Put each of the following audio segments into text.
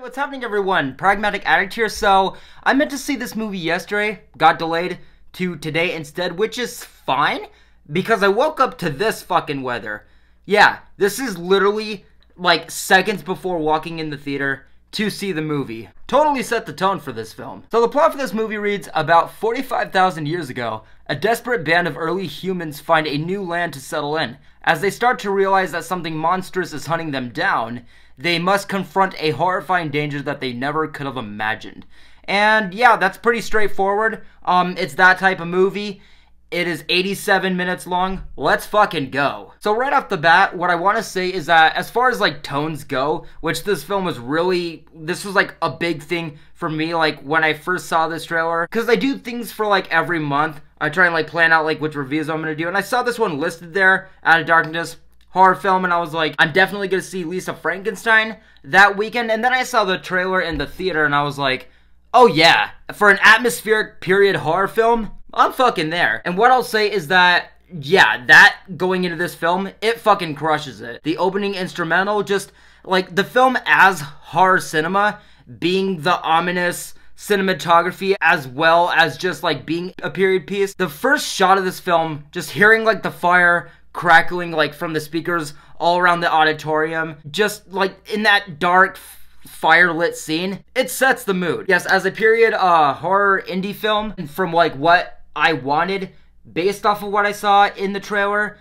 what's happening everyone? Pragmatic Addict here. So, I meant to see this movie yesterday, got delayed to today instead, which is fine because I woke up to this fucking weather. Yeah, this is literally like seconds before walking in the theater to see the movie. Totally set the tone for this film. So the plot for this movie reads, about 45,000 years ago, a desperate band of early humans find a new land to settle in. As they start to realize that something monstrous is hunting them down, they must confront a horrifying danger that they never could have imagined. And yeah, that's pretty straightforward. Um, it's that type of movie. It is 87 minutes long. Let's fucking go. So right off the bat, what I want to say is that as far as like tones go, which this film was really, this was like a big thing for me, like when I first saw this trailer, because I do things for like every month. I try and like plan out like which reviews I'm gonna do, and I saw this one listed there, Out of Darkness, horror film, and I was like, I'm definitely gonna see Lisa Frankenstein that weekend, and then I saw the trailer in the theater, and I was like, oh yeah, for an atmospheric period horror film, I'm fucking there. And what I'll say is that yeah, that going into this film, it fucking crushes it. The opening instrumental, just like the film as horror cinema, being the ominous cinematography as well as just like being a period piece. The first shot of this film, just hearing like the fire crackling like from the speakers all around the auditorium, just like in that dark firelit scene, it sets the mood. Yes, as a period uh horror indie film, from like what I wanted based off of what I saw in the trailer,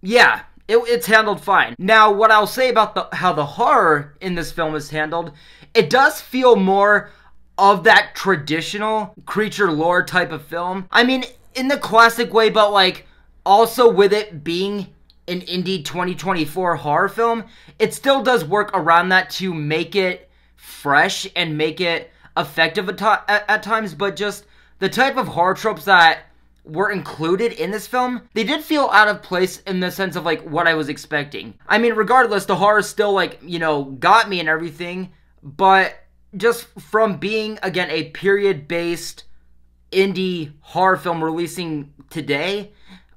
yeah, it, it's handled fine. Now, what I'll say about the, how the horror in this film is handled, it does feel more of that traditional creature lore type of film. I mean, in the classic way, but like also with it being an indie 2024 horror film, it still does work around that to make it fresh and make it effective at, at, at times, but just the type of horror tropes that were included in this film, they did feel out of place in the sense of like what I was expecting. I mean, regardless, the horror still like, you know, got me and everything, but just from being again a period based indie horror film releasing today,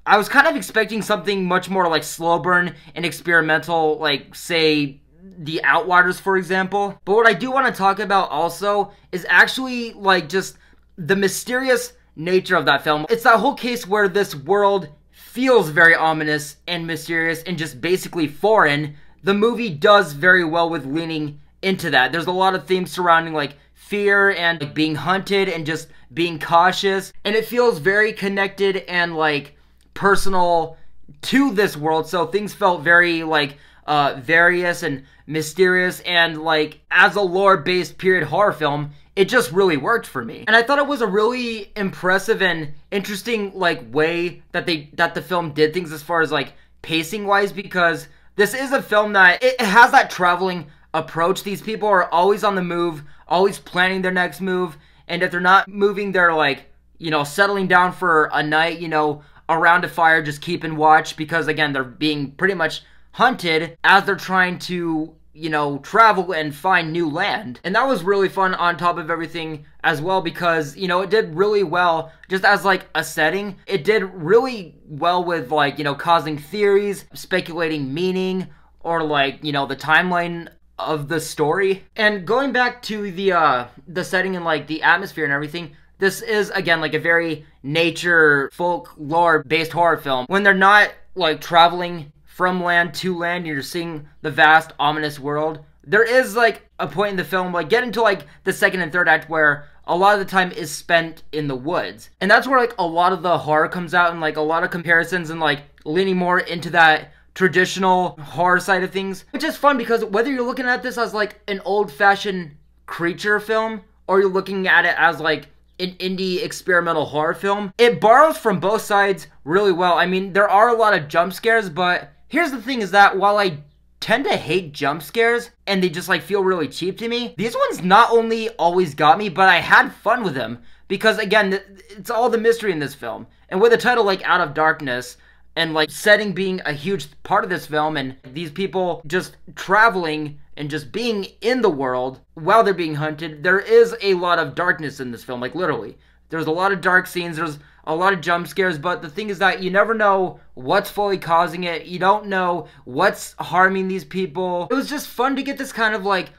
I was kind of expecting something much more like slow burn and experimental, like say the Outwaters, for example. But what I do want to talk about also is actually like just the mysterious nature of that film. It's that whole case where this world feels very ominous and mysterious and just basically foreign. The movie does very well with leaning into that. There's a lot of themes surrounding like fear and like, being hunted and just being cautious. And it feels very connected and like personal to this world. So things felt very like uh various and mysterious and like as a lore based period horror film it just really worked for me. And I thought it was a really impressive and interesting like way that they that the film did things as far as like pacing wise because this is a film that it has that traveling approach. These people are always on the move, always planning their next move, and if they're not moving, they're like, you know, settling down for a night, you know, around a fire, just keeping watch because again, they're being pretty much hunted as they're trying to you know, travel and find new land. And that was really fun on top of everything as well because, you know, it did really well just as like a setting. It did really well with like, you know, causing theories, speculating meaning, or like, you know, the timeline of the story. And going back to the uh the setting and like the atmosphere and everything, this is again like a very nature folklore based horror film. When they're not like traveling from land to land, you're seeing the vast, ominous world. There is like a point in the film, like get into like the second and third act where a lot of the time is spent in the woods. And that's where like a lot of the horror comes out and like a lot of comparisons and like leaning more into that traditional horror side of things. Which is fun because whether you're looking at this as like an old fashioned creature film or you're looking at it as like an indie experimental horror film, it borrows from both sides really well. I mean, there are a lot of jump scares, but Here's the thing is that while I tend to hate jump scares and they just like feel really cheap to me, these ones not only always got me, but I had fun with them. Because again, it's all the mystery in this film. And with a title like Out of Darkness, and like setting being a huge part of this film and these people just traveling and just being in the world while they're being hunted there is a lot of darkness in this film like literally. There's a lot of dark scenes. There's a lot of jump scares, but the thing is that you never know what's fully causing it. You don't know what's harming these people. It was just fun to get this kind of like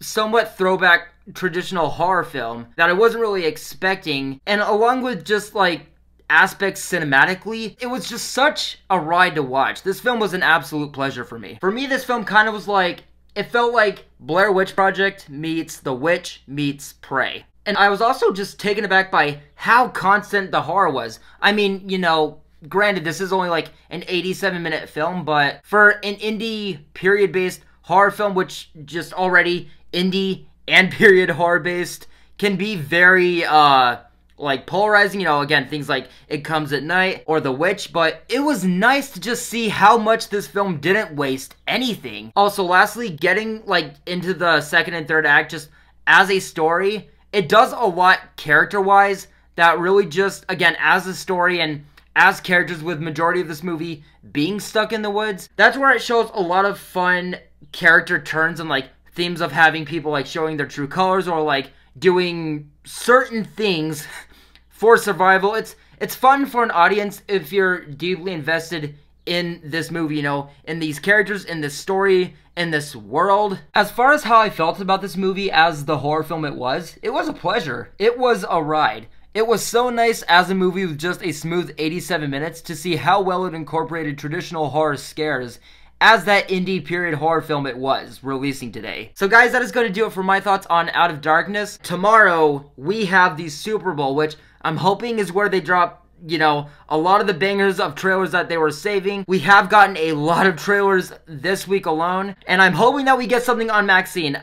somewhat throwback traditional horror film that I wasn't really expecting. And along with just like aspects cinematically, it was just such a ride to watch. This film was an absolute pleasure for me. For me, this film kind of was like, it felt like Blair Witch Project meets The Witch meets Prey. And I was also just taken aback by how constant the horror was. I mean, you know, granted, this is only like an 87 minute film, but for an indie period based horror film, which just already indie and period horror based, can be very, uh, like polarizing, you know, again, things like It Comes at Night or The Witch, but it was nice to just see how much this film didn't waste anything. Also, lastly, getting like into the second and third act just as a story, it does a lot character-wise that really just, again, as a story and as characters with majority of this movie being stuck in the woods, that's where it shows a lot of fun character turns and like themes of having people like showing their true colors or like doing certain things for survival. It's it's fun for an audience if you're deeply invested in this movie, you know, in these characters, in this story, in this world. As far as how I felt about this movie as the horror film it was, it was a pleasure. It was a ride. It was so nice as a movie with just a smooth 87 minutes to see how well it incorporated traditional horror scares as that indie period horror film it was, releasing today. So guys, that is going to do it for my thoughts on Out of Darkness. Tomorrow, we have the Super Bowl, which I'm hoping is where they drop you know, a lot of the bangers of trailers that they were saving. We have gotten a lot of trailers this week alone, and I'm hoping that we get something on MaXXXine.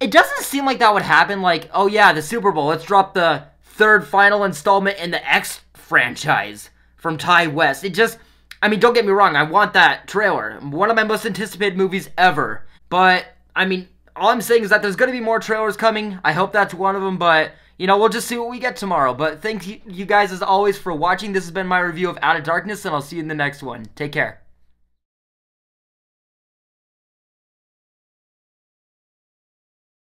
It doesn't seem like that would happen, like, oh yeah, the Super Bowl, let's drop the third final installment in the X franchise from Ti West. It just, I mean, don't get me wrong, I want that trailer. One of my most anticipated movies ever. But, I mean, all I'm saying is that there's going to be more trailers coming. I hope that's one of them, but, you know, we'll just see what we get tomorrow. But thank you guys, as always, for watching. This has been my review of Out of Darkness, and I'll see you in the next one. Take care.